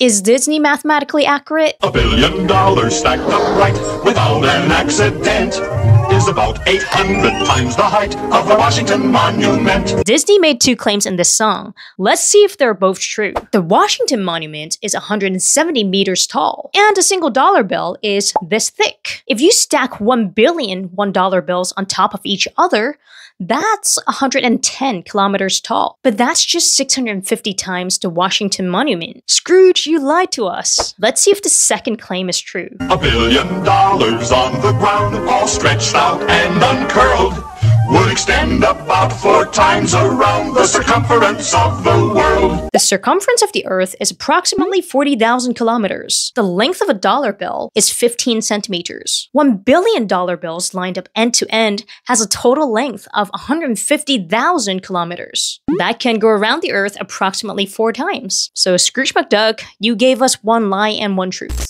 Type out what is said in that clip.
Is Disney mathematically accurate? A billion dollars stacked upright without an accident is about 800 times the height of the Washington Monument. Disney made two claims in this song. Let's see if they're both true. The Washington Monument is 170 meters tall, and a single dollar bill is this thick. If you stack 1 billion $1 bills on top of each other, that's 110 kilometers tall. But that's just 650 times the Washington Monument. Scrooge, you lied to us. Let's see if the second claim is true. A billion dollars on the ground, all stretched out and uncurled, would extend about four times around the circumference of the world. The circumference of the Earth is approximately 40,000 kilometers. The length of a dollar bill is 15 centimeters. One billion dollar bills lined up end to end has a total length of 150,000 kilometers. That can go around the Earth approximately four times. So Scrooge McDuck, you gave us one lie and one truth.